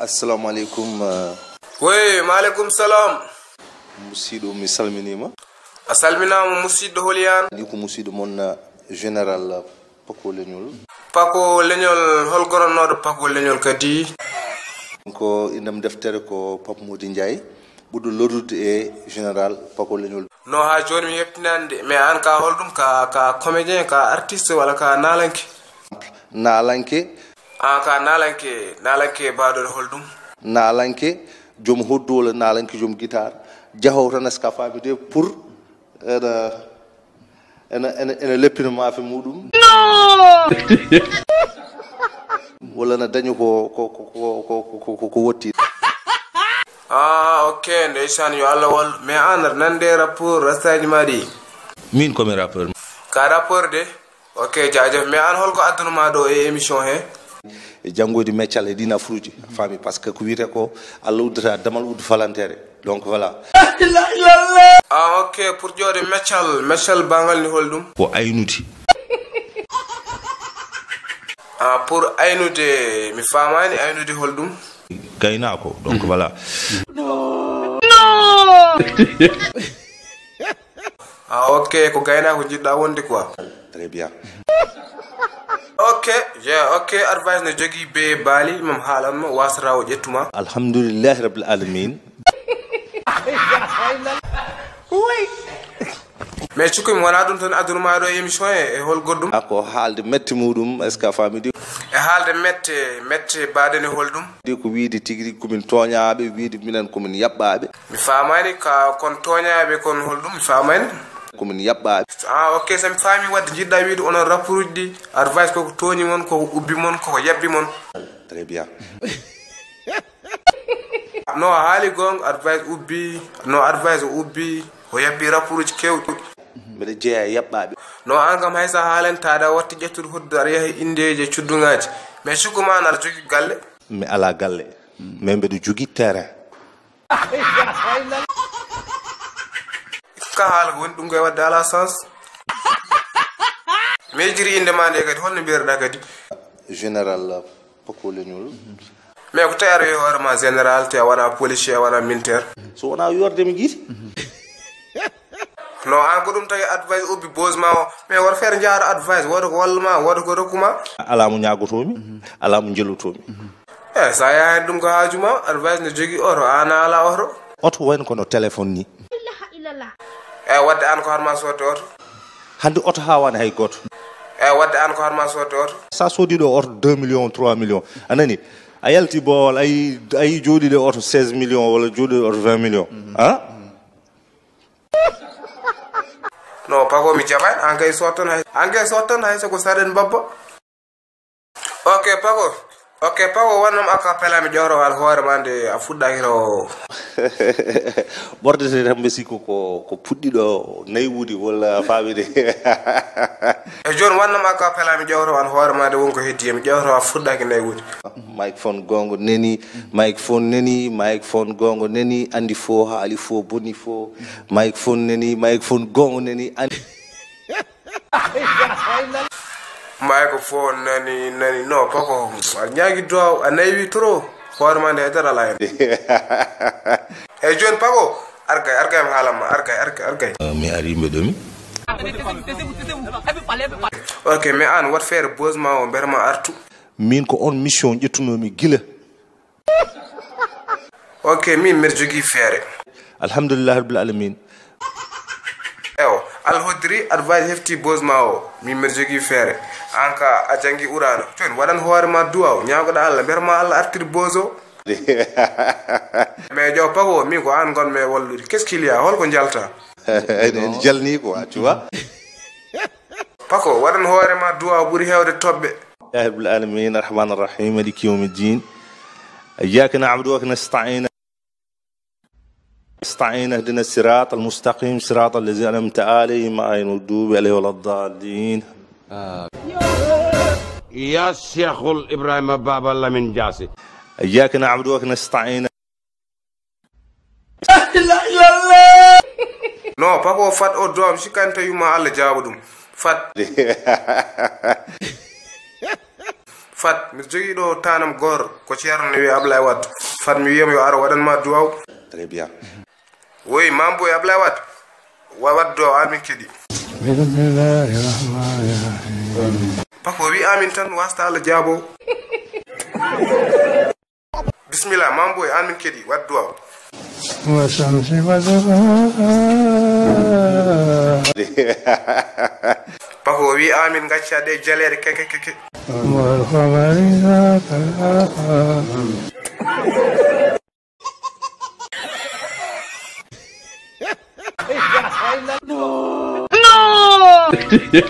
assalamu aleykum uh, oui maaleykum salam. Musidɗo mi salminima. A salminama musidɗo holiyan ɗi ko musidɗo moon uh, général uh, pako leñol. Pako leñol holgorannoɗo pako leñol kadi. Ko indam deftere ko pape modi ndiaye. Ɓurɗo lordude e général pako leñol. No ha joni mi heptinande mais an ka holɗum ka ka comédien ka artiste walla ka nalanke. Naalanke an ka nalanke nalanke mbaɗon holɗum nalanke joom hoddu walla nalanke joom guitare. Jahow tan eska faami de pour ene ene ene leppino maafe muɗum. Walla ne dañi ko ko ko ko wotti. Ah ok ndeysan yo allah wallu mais an nande rapport rastaji ma ɗi min komi rappeur ka rapport de? Ok jajef mais an holko addunuma ɗo e émission he? e janngoyde meccal e ɗi afruji faami par ce que ko wiyete ko allah uddata damal uddu falantere donc voilà. A ok pour ƴoode meccal meccal bangal ni hol ɗum. Ko aynude a ah, pour aynude mi famani aynude hol ɗum. Gaynako donc voilà. A ok ko gaynako jiɗɗa wonde quoi. Très bien. ok je ok advice ne jogui be baali mam haalanma wasata o ƴettuma. Alhamdoulillahi rabbil alamin. Mais cukkumi wona ɗum tan aduna ɗo e émission e e hol goɗɗum ako haalde mette muɗum est ce que a faami ɗi e haalde mette mette mbaɗen e holɗum? ɗi ko wiide tigui rigui komin toñaɓe wiide minen komin yaɓɓaɓe mi famani ka kon toñaɓe kon holɗum mi famani komin yaɓɓaɓe ah ok somi faami wadde jiɗɗa wiide onon rapport uji ɗi advice koko tooñi mon koko ubbi mon koko yabbi mon très bien no a haali gonga advice ubbi no advice o ubbi o yaɓɓi rapport uji kewɗi mbiɗa jeeya e yaɓɓaɓe no an kam haysa haalentaɗa watti ƴettude hoddude aɗa yaha indeje cuddugaji mais cukkuma an aɗa jogui galle mi ala galle mais mbiɗa jogui terrain ka haala ko woni ɗum koye wadde ala sens. Mejiri inde ma nde kadi holno mbiyereɗa kadi. Général pakoleñol mais ko tawi aɗa wi hoore général te a wona policier a wona militaire. So wona yorde mi jiiti no an ko ɗum tawi advice ubbi bose ma o mais woto feere jaaɗo advice woda ko walluma woda ko rokkuma ala mo ñagotomi ala mo jellutomi eyi eh, sa yahani ɗum ko haaju ma advice ne jogui oto an ala oto. Oto wayno kono téléphone ni e wadde an ko harma sodde oto? Hande oto hawani hay goto e wadde an ko harma sodde oto? Sa soodiɗo oto 2 millions 3 millions. Anani a yalti bowol ayi ayi jooɗiɗe oto 16 millions walla jooɗiɗe oto 20 millions. A no pago mi jaɓani an kay sottan hay an kay sottan hay soko saɗen babba ok pago ok pawo wonnam aka pelami ƴorowal hoore ma nde a fuɗɗakiro ɓordete tan mbi sikku ko ko puɗɗiɗo nayi wuudi walla faamide e joni wonnam aka pelami ƴewrowal hoore ma nde wonko heddiyami ƴewro a fuɗɗaki nayi wuudi microphone gongo nani microphone nani microphone gongo nani andi fo haali fo boni fo. Microphone neni microphone gongo nani andi microphone nani nani no poko nyagi do anay witro horma ne dara la e jon pako arkay arkay halama arkay arkay arkay mi ari mi domi ok mais an wat faire buzz ma o berma artu min ko on mission ƴettunomi gila ok min mbiɗa jogui feere alhamdulillah rabbil alamin allah hoddiri advice hefti bose ma o min mbiɗa jogui feere an ka a janggui urano joni waɗan hoorema duwaw ñagoɗa allah mbiyatama allah artiri bose o mais ƴew pago min ko an gonmi e wallude qu'est ce qu'il y a holko jalta en jalni quoi tu vois pako waɗan hoorema duwaw ɓuuri hewde toɓɓe يا رب العالمين الرحمن الرحيم مالك يوم الدين إياك نعبد وإياك نستعين استعين اهدنا الصراط المستقيم صراط الذين أنعمت عليهم غير المغضوب عليهم ولا الضالين. يا شيخ إبراهيم بابا الله من جاسي. إياك نعبد واك نستعين. لا اله الا الله no فات أو o dom sikanta الله Allah jabu فات fat. Fat. Mi jogi do tanam gor ko ceerno wi ablay wat. Fat mi wiyam yo ara waɗanma duwaw très bien woi mambo ya bla wat? Wawaddo amin keɗi bismillahi rahmani rahim pako wi amin tan wasta allah jabo bismillah mambo ya amin keɗi waddu aw wasamsi wadaa pako wi amin gacca ɗe jaleere kekekeke Wait.